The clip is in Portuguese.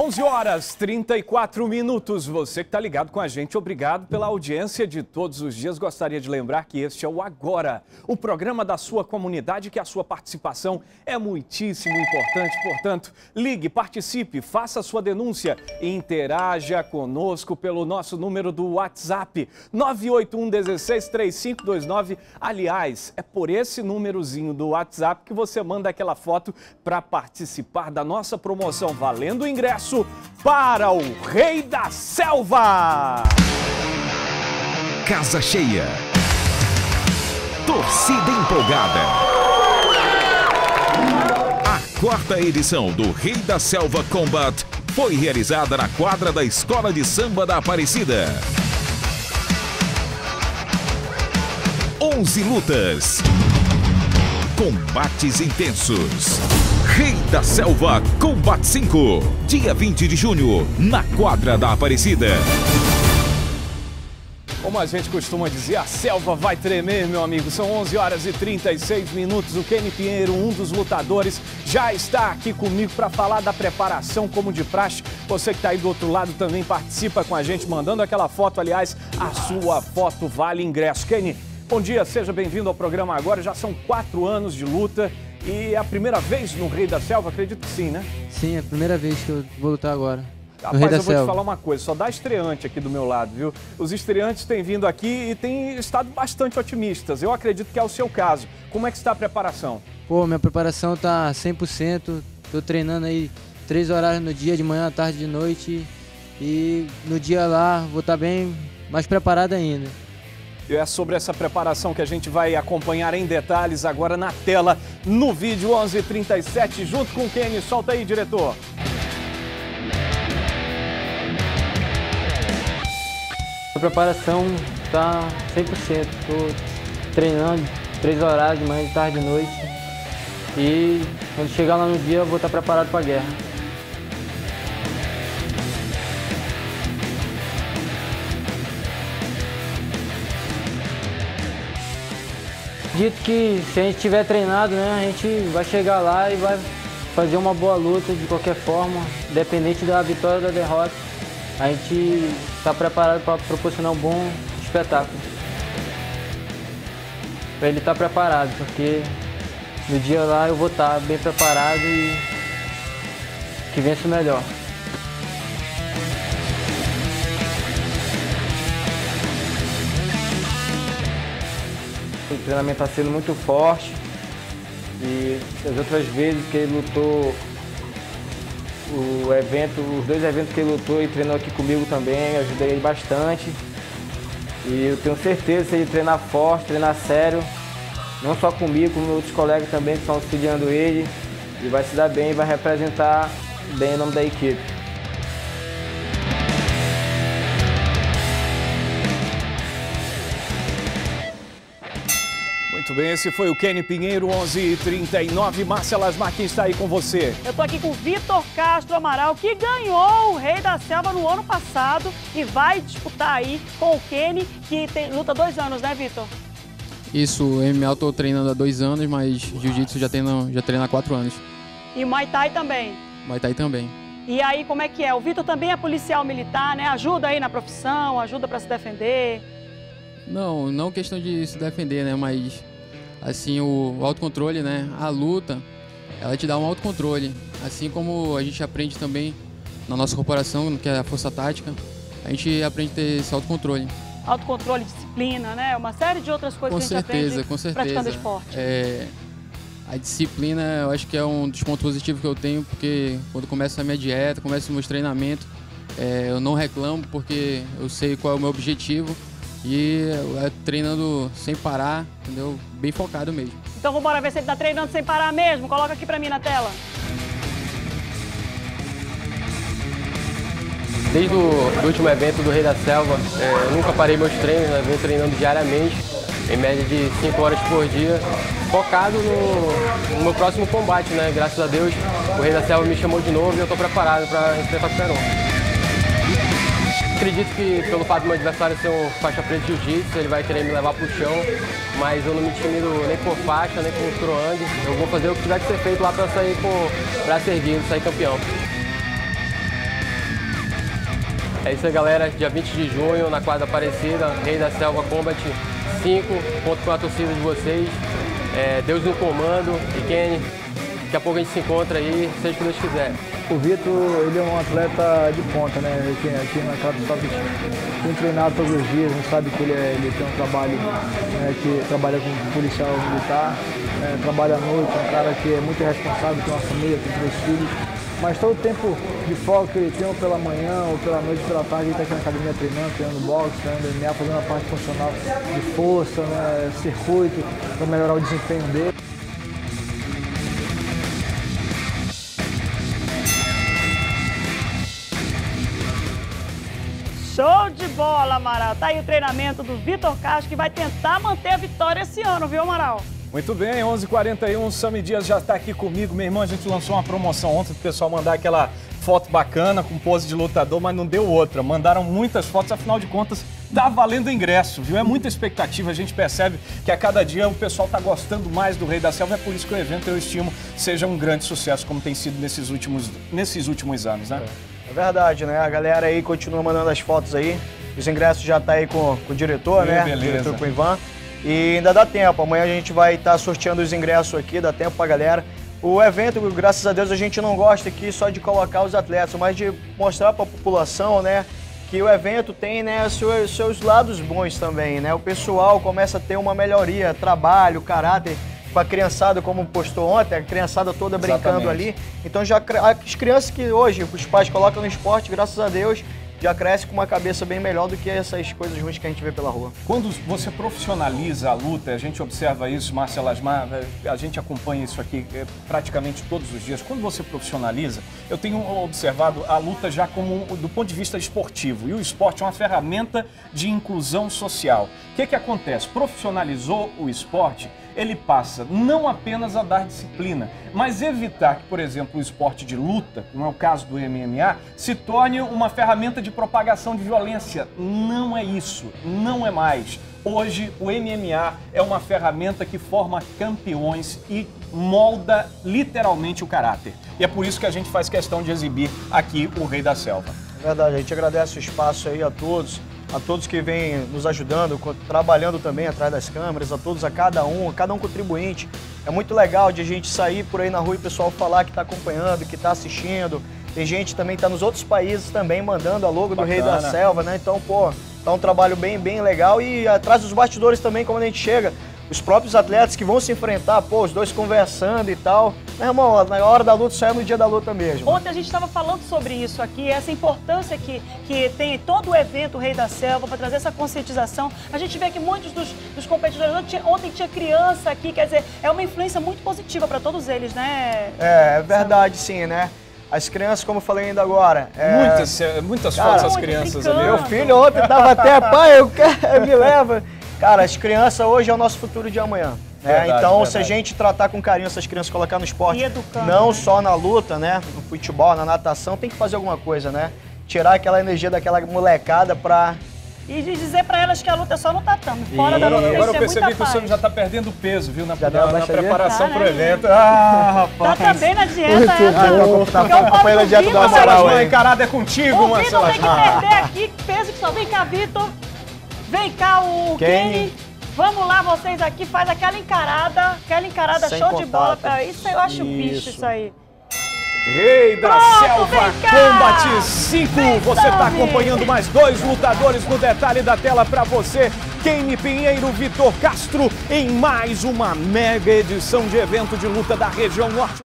11 horas 34 minutos. Você que está ligado com a gente, obrigado pela audiência de todos os dias. Gostaria de lembrar que este é o Agora, o programa da sua comunidade, que a sua participação é muitíssimo importante. Portanto, ligue, participe, faça sua denúncia e interaja conosco pelo nosso número do WhatsApp 981 16 3529. Aliás, é por esse númerozinho do WhatsApp que você manda aquela foto para participar da nossa promoção valendo o ingresso para o Rei da Selva. Casa cheia. Torcida empolgada. A quarta edição do Rei da Selva Combat foi realizada na quadra da Escola de Samba da Aparecida. 11 lutas. Combates intensos. Rei da Selva Combate 5. Dia 20 de junho, na quadra da Aparecida. Como a gente costuma dizer, a selva vai tremer, meu amigo. São 11 horas e 36 minutos. O Kenny Pinheiro, um dos lutadores, já está aqui comigo para falar da preparação como de praxe. Você que está aí do outro lado também participa com a gente, mandando aquela foto. Aliás, a sua foto vale ingresso. Kenny, bom dia, seja bem-vindo ao programa agora. Já são quatro anos de luta e é a primeira vez no Rei da Selva? Acredito que sim, né? Sim, é a primeira vez que eu vou lutar agora. Rapaz, eu vou Selva. te falar uma coisa, só dá estreante aqui do meu lado, viu? Os estreantes têm vindo aqui e têm estado bastante otimistas. Eu acredito que é o seu caso. Como é que está a preparação? Pô, minha preparação tá 100%. Tô treinando aí três horários no dia, de manhã, tarde, de noite. E no dia lá vou estar tá bem mais preparado ainda. E é sobre essa preparação que a gente vai acompanhar em detalhes agora na tela, no vídeo 11:37 junto com o Kenny. Solta aí, diretor. A preparação está 100%. Estou treinando três horários de manhã, de tarde e noite. E quando chegar lá no dia, eu vou estar preparado para a guerra. Dito que se a gente tiver treinado, né, a gente vai chegar lá e vai fazer uma boa luta de qualquer forma, independente da vitória ou da derrota. A gente está preparado para proporcionar um bom espetáculo. Para ele estar tá preparado, porque no dia lá eu vou estar tá bem preparado e que vença o melhor. O treinamento está sendo muito forte. E as outras vezes que ele lutou o evento, os dois eventos que ele lutou e treinou aqui comigo também, ajudei ele bastante. E eu tenho certeza se ele treinar forte, treinar sério, não só comigo, como outros colegas também que estão auxiliando ele, ele vai se dar bem e vai representar bem o nome da equipe. Muito bem, esse foi o Kenny Pinheiro, 11:39. Márcia Lasmar, quem está aí com você? Eu estou aqui com Vitor Castro Amaral, que ganhou o Rei da Selva no ano passado e vai disputar aí com o Kenny, que tem, luta dois anos, né, Vitor? Isso, o MMA eu estou treinando há dois anos, mas Jiu-Jitsu já, treino, já treino há quatro anos. E Muay Thai também? Muay Thai também. E aí, como é que é? O Vitor também é policial militar, né? Ajuda aí na profissão, ajuda para se defender? Não, não questão de se defender, né? Mas assim o, autocontrole, né? A luta, ela te dá um autocontrole, assim como a gente aprende também na nossa corporação, que é a força tática, a gente aprende a ter esse autocontrole. Autocontrole, disciplina, né? Uma série de outras coisas com que a gente certeza, aprende com certeza. praticando esporte. É, a disciplina, eu acho que é um dos pontos positivos que eu tenho, porque quando começa a minha dieta, começa os meus treinamentos, é, eu não reclamo porque eu sei qual é o meu objetivo e é, treinando sem parar, entendeu? Bem focado mesmo. Então vamos ver se ele tá treinando sem parar mesmo. Coloca aqui pra mim na tela. Desde o último evento do Rei da Selva, é, eu nunca parei meus treinos, né? venho treinando diariamente, em média de 5 horas por dia, focado no, no, meu próximo combate, né? Graças a Deus, o Rei da Selva me chamou de novo e eu estou preparado para enfrentar qualquer um acredito que pelo fato do meu adversário ser um faixa preta de jiu-jitsu, ele vai querer me levar pro chão, mas eu não me intimido nem por faixa, nem por croang. Eu vou fazer o que tiver que ser feito lá para sair com braço erguido, sair campeão. É isso aí, galera. Dia 20 de junho, na quadra Aparecida, Rei da Selva Combat 5, conto com a torcida de vocês. É, Deus no comando e Kenny, daqui a pouco a gente se encontra aí, seja o que Deus quiser. O Vitor, ele é um atleta de ponta, né? Aqui, aqui na casa do Tem treinado todos os dias, a gente sabe que ele, é, ele tem um trabalho né, que trabalha com policial militar, é, trabalha à noite, é um cara que é muito responsável, tem uma família, tem três filhos. Mas todo o tempo de folga que ele tem, ou pela manhã, ou pela noite, pela tarde, ele está aqui na academia treinando, treinando boxe, treinando MMA, fazendo a parte funcional de força, né, circuito, para melhorar o desempenho dele. Show de bola, Amaral. Tá aí o treinamento do Vitor Castro, que vai tentar manter a vitória esse ano, viu, Amaral? Muito bem, 11 h 41 o Sami Dias já está aqui comigo. Meu irmão, a gente lançou uma promoção ontem para o pessoal mandar aquela foto bacana com pose de lutador, mas não deu outra. Mandaram muitas fotos, afinal de contas, tá valendo ingresso, viu? É muita expectativa, a gente percebe que a cada dia o pessoal tá gostando mais do Rei da Selva, é por isso que o evento, eu estimo, seja um grande sucesso, como tem sido nesses últimos, nesses últimos anos, né? É, é verdade, né? A galera aí continua mandando as fotos aí. Os ingressos já tá aí com, com o diretor, né? Beleza. O diretor com o Ivan. E ainda dá tempo. Amanhã a gente vai estar tá sorteando os ingressos aqui, dá tempo pra galera. O evento, graças a Deus, a gente não gosta aqui só de colocar os atletas, mas de mostrar para a população, né, que o evento tem, né, seus, seus lados bons também, né? O pessoal começa a ter uma melhoria, trabalho, caráter com a criançada, como postou ontem, a criançada toda brincando Exatamente. ali. Então já as crianças que hoje os pais colocam no esporte, graças a Deus, já cresce com uma cabeça bem melhor do que essas coisas ruins que a gente vê pela rua. Quando você profissionaliza a luta, a gente observa isso, Marcelo Asmar, é, a gente acompanha isso aqui é, praticamente todos os dias. Quando você profissionaliza, eu tenho observado a luta já como do ponto de vista esportivo. E o esporte é uma ferramenta de inclusão social. O que, que acontece? Profissionalizou o esporte, ele passa não apenas a dar disciplina, mas evitar que, por exemplo, o esporte de luta, como é o caso do MMA, se torne uma ferramenta de propagação de violência. Não é isso, não é mais. Hoje, o MMA é uma ferramenta que forma campeões e molda literalmente o caráter. E é por isso que a gente faz questão de exibir aqui o Rei da Selva. É verdade, a gente agradece o espaço aí a todos a todos que vêm nos ajudando, trabalhando também atrás das câmeras, a todos, a cada um, a cada um contribuinte. É muito legal de a gente sair por aí na rua e o pessoal falar que está acompanhando, que está assistindo. Tem gente também que está nos outros países também mandando a logo Bacana. do Rei da Selva, né? Então, pô, tá um trabalho bem, bem legal. E atrás dos bastidores também, quando a gente chega, os próprios atletas que vão se enfrentar, pô, os dois conversando e tal. Meu irmão, na hora da luta só é no dia da luta mesmo. Ontem a gente estava falando sobre isso aqui, essa importância que, que tem todo o evento o Rei da Selva para trazer essa conscientização. A gente vê que muitos dos, dos competidores, ontem, ontem tinha criança aqui, quer dizer, é uma influência muito positiva para todos eles, né? É, é verdade sim, né? As crianças, como eu falei ainda agora. É... Muitas, muitas cara, fotos das crianças ali. Meu filho ontem tava até, pai, eu quero, me leva. Cara, as crianças hoje é o nosso futuro de amanhã. Né? Verdade, então, verdade. se a gente tratar com carinho essas crianças, colocar no esporte, não né? só na luta, né? No futebol, na natação, tem que fazer alguma coisa, né? Tirar aquela energia daquela molecada pra e dizer para elas que a luta é só no tatame. Fora e... da luta Agora eu percebi que o senhor já está perdendo peso, viu? Na, na, na preparação tá, pro né? evento. Ah, rapaz. Tá também na dieta. Ah, tá acompanhando a dieta do Amaral. A encarada é contigo, Marcelo. O Vitor tem que perder aqui peso que só vem cá, Vitor. Vem cá o Kenny. Kenny. Vamos lá, vocês aqui, faz aquela encarada, aquela encarada Sem show contato. de bola. Isso eu acho isso. bicho, isso aí. Rei da Pronto, Selva Combat 5. Você está acompanhando mais dois lutadores no detalhe da tela para você. Kenny Pinheiro, Vitor Castro, em mais uma mega edição de evento de luta da região norte.